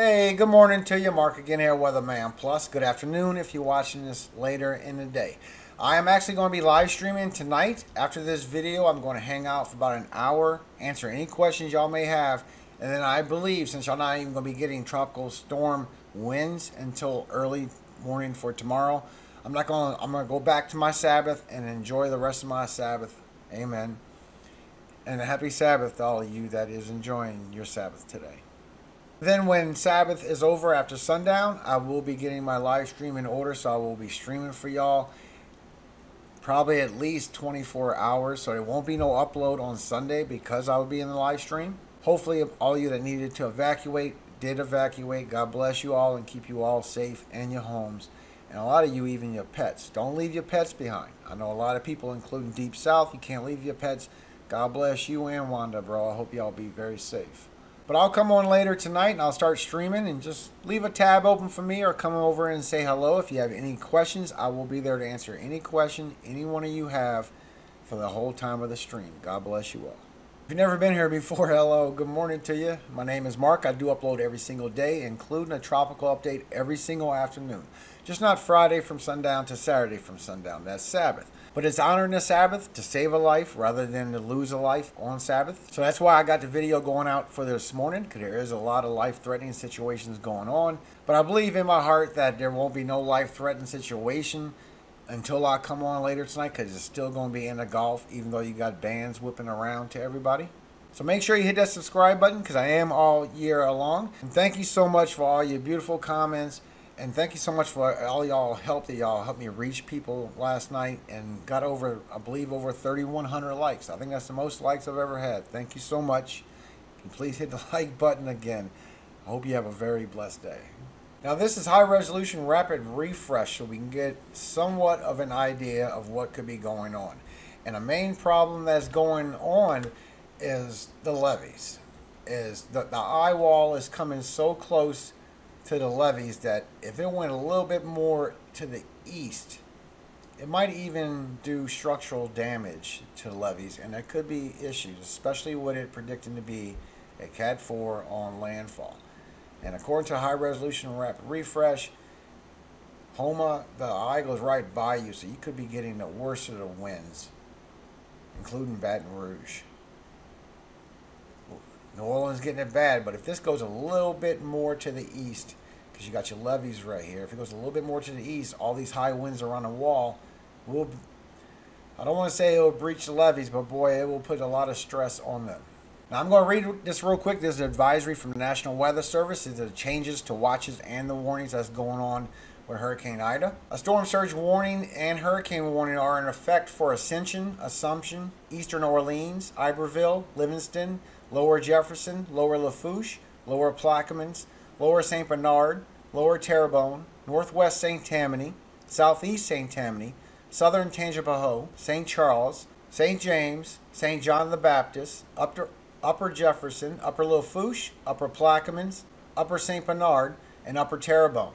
Hey, good morning to you. Mark again here, Weatherman Plus. Good afternoon if you're watching this later in the day. I am actually going to be live streaming tonight. After this video, I'm going to hang out for about an hour, answer any questions y'all may have, and then I believe, since y'all not even going to be getting tropical storm winds until early morning for tomorrow, I'm not going. To, I'm going to go back to my Sabbath and enjoy the rest of my Sabbath. Amen. And a happy Sabbath to all of you that is enjoying your Sabbath today. Then when Sabbath is over after sundown, I will be getting my live stream in order, so I will be streaming for y'all probably at least 24 hours, so there won't be no upload on Sunday because I will be in the live stream. Hopefully all you that needed to evacuate did evacuate. God bless you all and keep you all safe and your homes. And a lot of you, even your pets. Don't leave your pets behind. I know a lot of people, including Deep South, you can't leave your pets. God bless you and Wanda, bro. I hope y'all be very safe. But I'll come on later tonight and I'll start streaming and just leave a tab open for me or come over and say hello. If you have any questions, I will be there to answer any question any one of you have for the whole time of the stream. God bless you all. If you've never been here before, hello, good morning to you. My name is Mark. I do upload every single day, including a tropical update every single afternoon. Just not Friday from sundown to Saturday from sundown. That's Sabbath. But it's honoring the Sabbath to save a life rather than to lose a life on Sabbath. So that's why I got the video going out for this morning because there is a lot of life-threatening situations going on. But I believe in my heart that there won't be no life-threatening situation until I come on later tonight because it's still going to be in the Gulf even though you got bands whipping around to everybody. So make sure you hit that subscribe button because I am all year long. And thank you so much for all your beautiful comments and thank you so much for all y'all help that y'all helped me reach people last night and got over I believe over 3100 likes. I think that's the most likes I've ever had. Thank you so much. please hit the like button again. I hope you have a very blessed day. Now this is high resolution rapid refresh so we can get somewhat of an idea of what could be going on. And a main problem that's going on is the levees. Is that the eye wall is coming so close to the levees that if it went a little bit more to the east, it might even do structural damage to the levees, and there could be issues, especially with it predicting to be a Cat 4 on landfall. And according to high resolution rapid refresh, Houma, the eye goes right by you, so you could be getting the worst of the winds, including Baton Rouge. New Orleans getting it bad, but if this goes a little bit more to the east, because you got your levees right here, if it goes a little bit more to the east, all these high winds are on the wall We'll, I don't want to say it will breach the levees, but boy, it will put a lot of stress on them. Now I'm going to read this real quick. There's an advisory from the National Weather Service. These are the changes to watches and the warnings that's going on with Hurricane Ida. A storm surge warning and hurricane warning are in effect for Ascension, Assumption, Eastern Orleans, Iberville, Livingston, Lower Jefferson, Lower Lafourche, Lower Plaquemines, Lower St. Bernard, Lower Terrebonne, Northwest St. Tammany, Southeast St. Tammany, Southern Tangipahoa, St. Charles, St. James, St. John the Baptist, Upper, Upper Jefferson, Upper Lafourche, Upper Plaquemines, Upper St. Bernard, and Upper Terrebonne.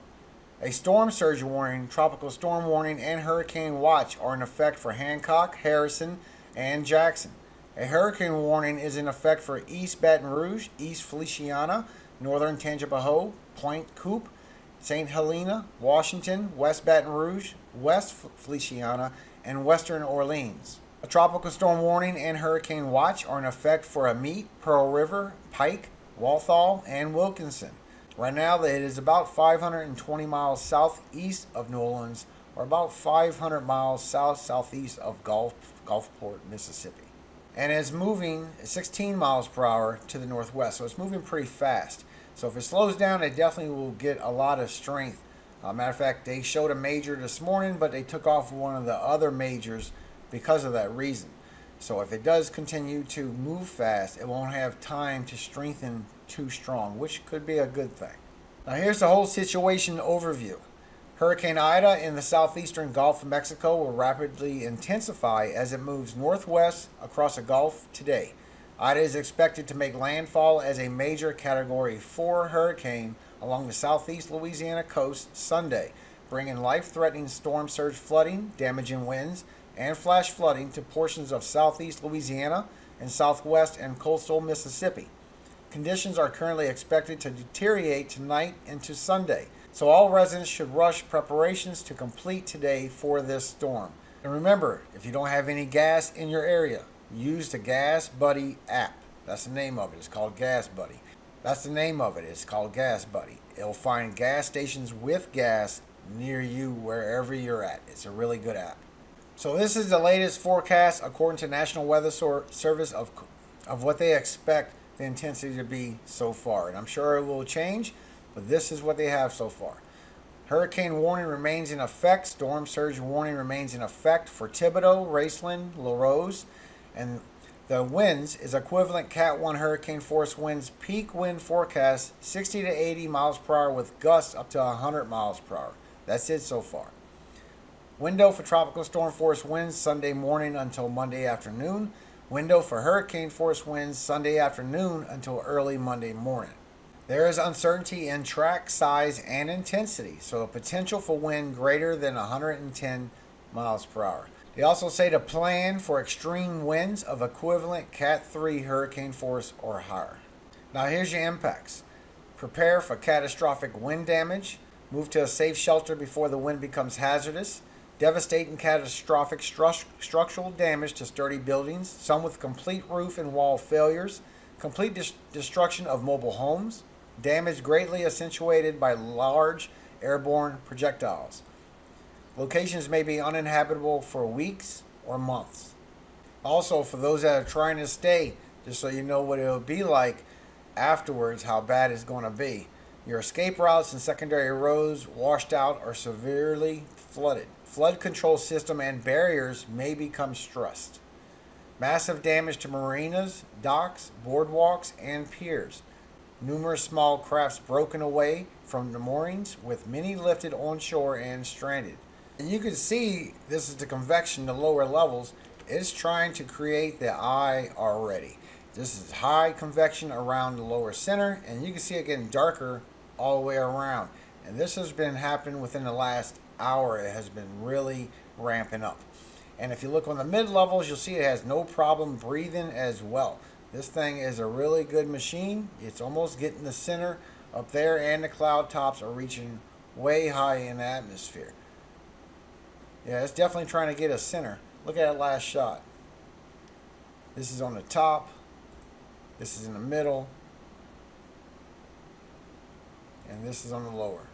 A storm surge warning, tropical storm warning, and hurricane watch are in effect for Hancock, Harrison, and Jackson. A hurricane warning is in effect for East Baton Rouge, East Feliciana, Northern Tangipahoa, Pointe Coupee, St. Helena, Washington, West Baton Rouge, West Feliciana, and Western Orleans. A tropical storm warning and hurricane watch are in effect for Amite, Pearl River, Pike, Walthall, and Wilkinson. Right now, it is about 520 miles southeast of New Orleans, or about 500 miles south southeast of Gulf, Gulfport, Mississippi and it's moving 16 miles per hour to the northwest. So it's moving pretty fast. So if it slows down, it definitely will get a lot of strength. Uh, matter of fact, they showed a major this morning, but they took off one of the other majors because of that reason. So if it does continue to move fast, it won't have time to strengthen too strong, which could be a good thing. Now here's the whole situation overview. Hurricane Ida in the southeastern Gulf of Mexico will rapidly intensify as it moves northwest across the Gulf today. Ida is expected to make landfall as a major Category 4 hurricane along the southeast Louisiana coast Sunday, bringing life-threatening storm surge flooding, damaging winds, and flash flooding to portions of southeast Louisiana and southwest and coastal Mississippi. Conditions are currently expected to deteriorate tonight into Sunday, so all residents should rush preparations to complete today for this storm. And remember, if you don't have any gas in your area, use the Gas Buddy app. That's the name of it. It's called Gas Buddy. That's the name of it. It's called Gas Buddy. It'll find gas stations with gas near you wherever you're at. It's a really good app. So this is the latest forecast according to National Weather Service of of what they expect the intensity to be so far. And I'm sure it will change, but this is what they have so far. Hurricane warning remains in effect. Storm surge warning remains in effect for Thibodaux, Raceland, Larose, and the winds is equivalent Cat 1 hurricane force winds. Peak wind forecast 60 to 80 miles per hour with gusts up to 100 miles per hour. That's it so far. Window for tropical storm force winds Sunday morning until Monday afternoon. Window for hurricane force winds Sunday afternoon until early Monday morning. There is uncertainty in track size and intensity, so a potential for wind greater than 110 miles per hour. They also say to plan for extreme winds of equivalent Cat 3 hurricane force or higher. Now here's your impacts. Prepare for catastrophic wind damage. Move to a safe shelter before the wind becomes hazardous. Devastating catastrophic stru- structural damage to sturdy buildings, some with complete roof and wall failures, complete dis- destruction of mobile homes, damage greatly accentuated by large airborne projectiles. Locations may be uninhabitable for weeks or months. Also, for those that are trying to stay, just so you know what it'll be like afterwards, how bad it's going to be. Your escape routes and secondary roads washed out or severely flooded. Flood control system and barriers may become stressed. Massive damage to marinas, docks, boardwalks, and piers. Numerous small crafts broken away from the moorings, with many lifted onshore and stranded. And you can see this is the convection, the lower levels. It's trying to create the eye already. This is high convection around the lower center, and you can see it getting darker all the way around. And this has been happening within the last hour. It has been really ramping up. And if you look on the mid levels, you'll see it has no problem breathing as well. This thing is a really good machine. It's almost getting the center up there, and the cloud tops are reaching way high in the atmosphere. Yeah, it's definitely trying to get a center. Look at that last shot. This is on the top. This is in the middle and this is on the lower.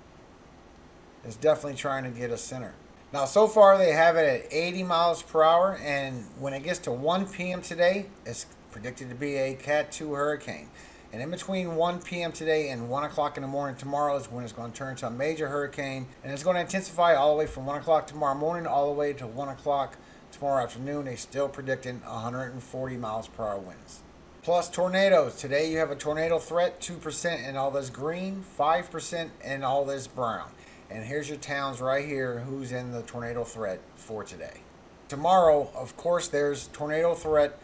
It's definitely trying to get a center. Now, so far they have it at 80 miles per hour, and when it gets to 1 p.m. today, it's predicted to be a Cat 2 hurricane. And in between 1 p.m. today and 1 o'clock in the morning tomorrow is when it's going to turn into a major hurricane. And it's going to intensify all the way from 1 o'clock tomorrow morning all the way to 1 o'clock tomorrow afternoon. They're still predicting 140 miles per hour winds. Plus tornadoes. Today you have a tornado threat, 2% in all this green, 5% in all this brown. And here's your towns right here who's in the tornado threat for today. Tomorrow, of course, there's tornado threat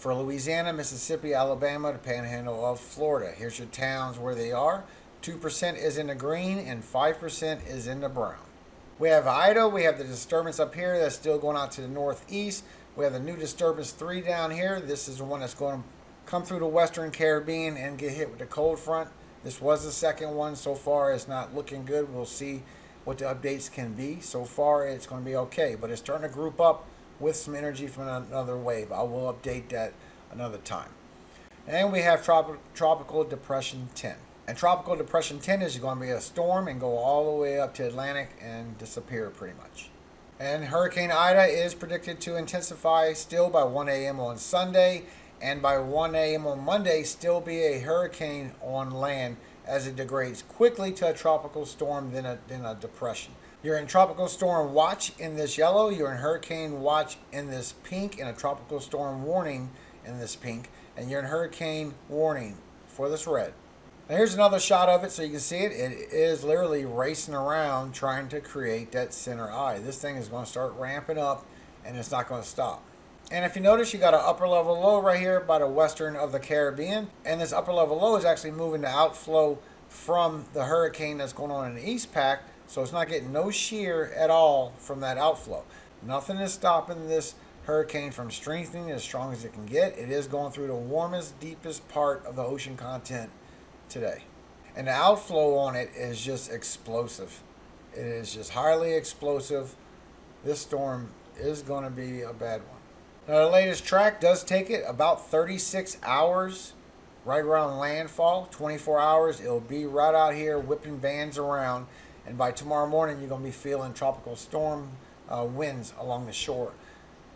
for Louisiana, Mississippi, Alabama, the panhandle of Florida. Here's your towns where they are. 2% is in the green and 5% is in the brown. We have Ida, we have the disturbance up here that's still going out to the northeast. We have the new disturbance 3 down here. This is the one that's going to come through the Western Caribbean and get hit with the cold front. This was the second one. So far, it's not looking good. We'll see what the updates can be. So far, it's going to be okay, but it's starting to group up with some energy from another wave. I will update that another time. And we have Trop- Tropical Depression 10. And Tropical Depression 10 is going to be a storm and go all the way up to Atlantic and disappear pretty much. And Hurricane Ida is predicted to intensify still by 1 a.m. on Sunday and by 1 a.m. on Monday still be a hurricane on land as it degrades quickly to a tropical storm, then a, then a depression. You're in tropical storm watch in this yellow, you're in hurricane watch in this pink, and a tropical storm warning in this pink, and you're in hurricane warning for this red. Now here's another shot of it so you can see it. It is literally racing around trying to create that center eye. This thing is going to start ramping up and it's not going to stop. And if you notice, you got an upper level low right here by the western of the Caribbean. And this upper level low is actually moving the outflow from the hurricane that's going on in the East Pac. So it's not getting no shear at all from that outflow. Nothing is stopping this hurricane from strengthening as strong as it can get. It is going through the warmest, deepest part of the ocean content today. And the outflow on it is just explosive. It is just highly explosive. This storm is going to be a bad one. Now, the latest track does take it about 36 hours right around landfall. 24 hours, it'll be right out here whipping bands around. And by tomorrow morning, you're going to be feeling tropical storm uh, winds along the shore.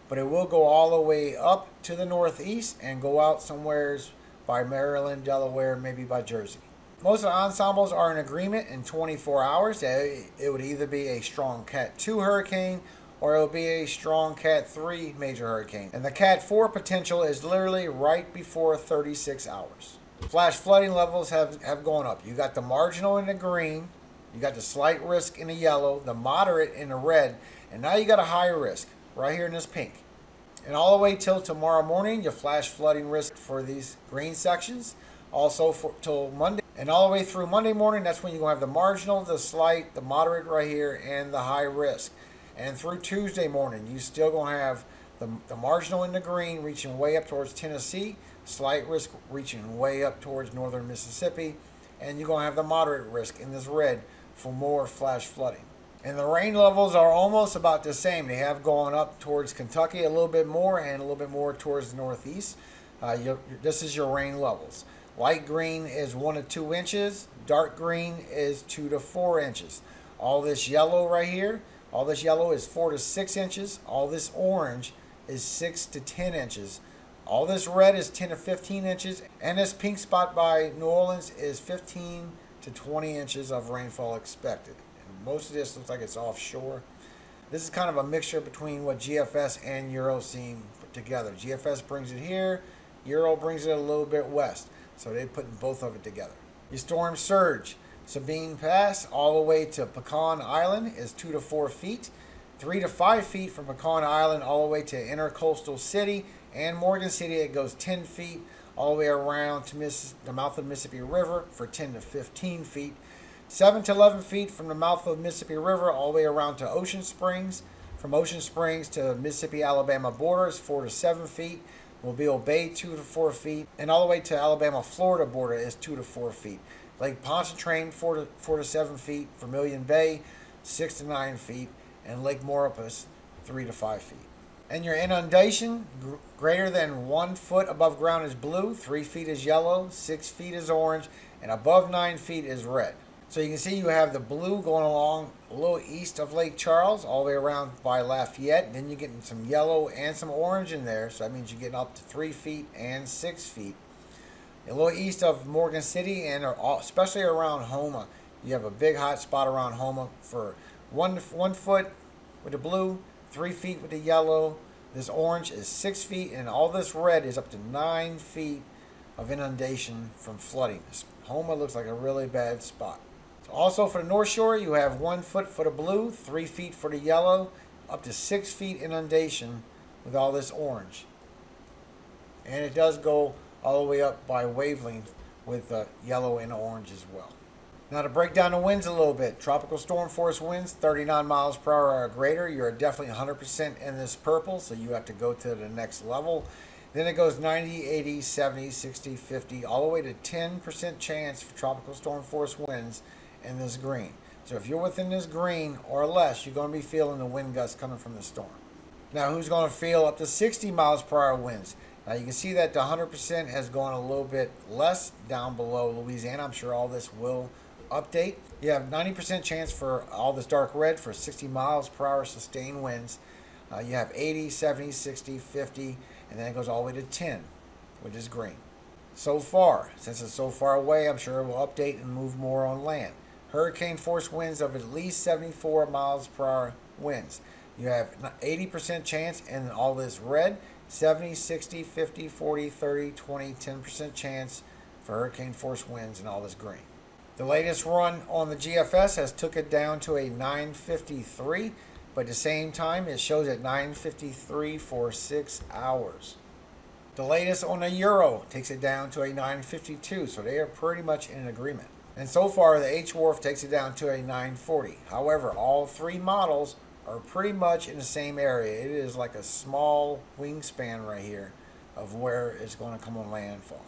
But it will go all the way up to the northeast and go out somewheres by Maryland, Delaware, maybe by Jersey. Most of the ensembles are in agreement in 24 hours it would either be a strong Cat 2 hurricane or it will be a strong Cat 3 major hurricane. And the Cat 4 potential is literally right before 36 hours. Flash flooding levels have, have gone up. You got the marginal in the green, you got the slight risk in the yellow, the moderate in the red, and now you got a high risk right here in this pink. And all the way till tomorrow morning, your flash flooding risk for these green sections. Also for till Monday and all the way through Monday morning, that's when you're going to have the marginal, the slight, the moderate right here, and the high risk. And through Tuesday morning, you still going to have the, the marginal in the green reaching way up towards Tennessee, slight risk reaching way up towards northern Mississippi, and you're going to have the moderate risk in this red for more flash flooding. And the rain levels are almost about the same. They have gone up towards Kentucky a little bit more and a little bit more towards the northeast. Uh, this is your rain levels. Light green is one to two inches. Dark green is two to four inches. All this yellow right here, all this yellow is four to six inches. All this orange is six to 10 inches. All this red is 10 to 15 inches. And this pink spot by New Orleans is 15 to 20 inches of rainfall expected. And most of this looks like it's offshore. This is kind of a mixture between what GFS and Euro seem put together. GFS brings it here, Euro brings it a little bit west. So they're putting both of it together. Your storm surge. Sabine Pass all the way to Pecan Island is 2 to 4 feet. 3 to 5 feet from Pecan Island all the way to Intercoastal City and Morgan City it goes 10 feet all the way around to Miss, the mouth of Mississippi River for 10 to 15 feet. 7 to 11 feet from the mouth of Mississippi River all the way around to Ocean Springs. From Ocean Springs to Mississippi Alabama border is 4 to 7 feet. Mobile Bay, 2 to 4 feet. And all the way to Alabama Florida border is 2 to 4 feet. Lake Pontchartrain, 4 to, 4 to 7 feet. Vermilion Bay, 6 to 9 feet. And Lake Maurepas, 3 to 5 feet. And your inundation, greater than 1 foot above ground is blue, 3 feet is yellow, 6 feet is orange, and above 9 feet is red. So you can see you have the blue going along a little east of Lake Charles, all the way around by Lafayette. Then you're getting some yellow and some orange in there. So that means you're getting up to three feet and six feet. A little east of Morgan City and especially around Houma. You have a big hot spot around Houma for one, one foot with the blue, three feet with the yellow. This orange is six feet, and all this red is up to nine feet of inundation from flooding. Houma looks like a really bad spot. Also for the North Shore, you have one foot for the blue, three feet for the yellow, up to six feet inundation with all this orange. And it does go all the way up by wavelength with the yellow and orange as well. Now to break down the winds a little bit, tropical storm force winds 39 miles per hour or greater. You're definitely 100% in this purple, so you have to go to the next level. Then it goes 90, 80, 70, 60, 50, all the way to 10% chance for tropical storm force winds in this green. So if you're within this green or less, you're going to be feeling the wind gusts coming from the storm. Now, who's going to feel up to 60 miles per hour winds? Now, you can see that the 100% has gone a little bit less down below Louisiana. I'm sure all this will update. You have 90% chance for all this dark red for 60 miles per hour sustained winds. Uh, you have 80, 70, 60, 50, and then it goes all the way to 10, which is green. So far, since it's so far away, I'm sure it will update and move more on land hurricane force winds of at least 74 miles per hour winds. You have 80% chance and all this red, 70, 60, 50, 40, 30, 20, 10% chance for hurricane force winds and all this green. The latest run on the GFS has took it down to a 953, but at the same time it shows at 953 for 6 hours. The latest on the Euro takes it down to a 952, so they are pretty much in agreement. And so far, the HWRF takes it down to a 940. However, all three models are pretty much in the same area. It is like a small wingspan right here of where it's going to come on landfall.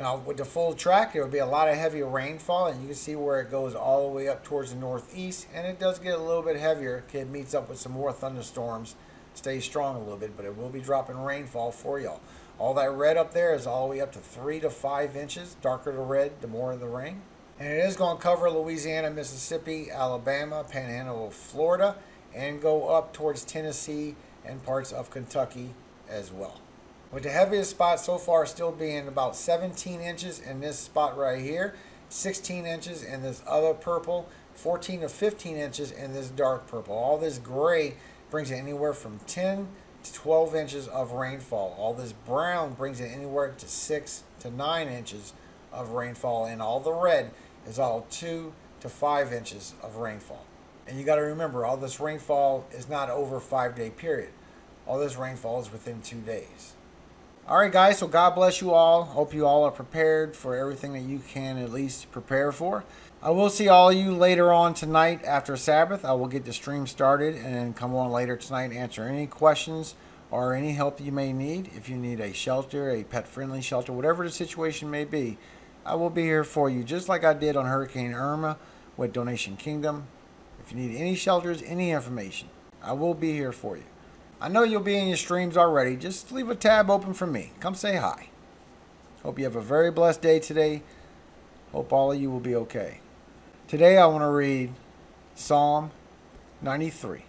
Now, with the full track, there will be a lot of heavy rainfall, and you can see where it goes all the way up towards the northeast, and it does get a little bit heavier. It meets up with some more thunderstorms, stays strong a little bit, but it will be dropping rainfall for y'all. All that red up there is all the way up to three to five inches. Darker the red, the more of the rain. And it is going to cover Louisiana, Mississippi, Alabama, Panhandle of Florida, and go up towards Tennessee and parts of Kentucky as well. With the heaviest spot so far still being about 17 inches in this spot right here, 16 inches in this other purple, 14 to 15 inches in this dark purple. All this gray brings it anywhere from 10 to 12 inches of rainfall. All this brown brings it anywhere to 6 to 9 inches of rainfall. And all the red is all 2 to 5 inches of rainfall. And you got to remember, all this rainfall is not over a five day period. All this rainfall is within two days. All right, guys. So God bless you all. Hope you all are prepared for everything that you can at least prepare for. I will see all of you later on tonight after Sabbath. I will get the stream started and then come on later tonight answer any questions or any help you may need. If you need a shelter, a pet friendly shelter, whatever the situation may be, I will be here for you, just like I did on Hurricane Irma with Donation Kingdom. If you need any shelters, any information, I will be here for you. I know you'll be in your streams already. Just leave a tab open for me. Come say hi. Hope you have a very blessed day today. Hope all of you will be okay. Today I want to read Psalm 93.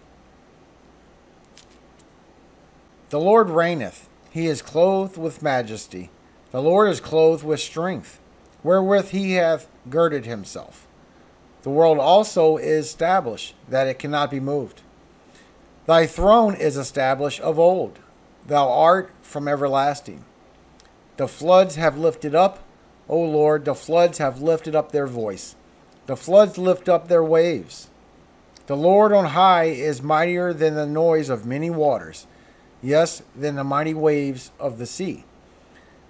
The Lord reigneth. He is clothed with majesty. The Lord is clothed with strength, wherewith he hath girded himself. The world also is established, that it cannot be moved. Thy throne is established of old. Thou art from everlasting. The floods have lifted up, O Lord, the floods have lifted up their voice. The floods lift up their waves. The Lord on high is mightier than the noise of many waters, yes, than the mighty waves of the sea.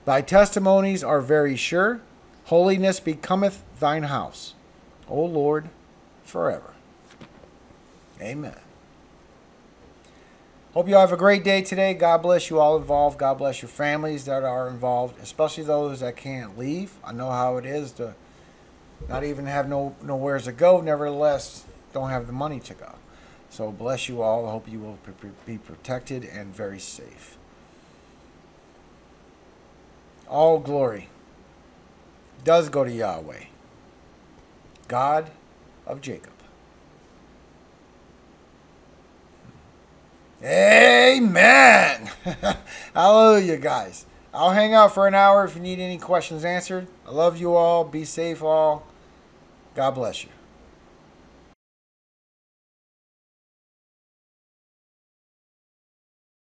Thy testimonies are very sure. Holiness becometh thine house, O Lord, forever. Amen. Hope you all have a great day today. God bless you all involved. God bless your families that are involved, especially those that can't leave. I know how it is to not even have no nowheres to go. Nevertheless, don't have the money to go. So bless you all. I hope you will be protected and very safe. All glory does go to Yahweh, God of Jacob. Amen. Hallelujah, guys. I'll hang out for an hour if you need any questions answered. I love you all. Be safe, all. God bless you.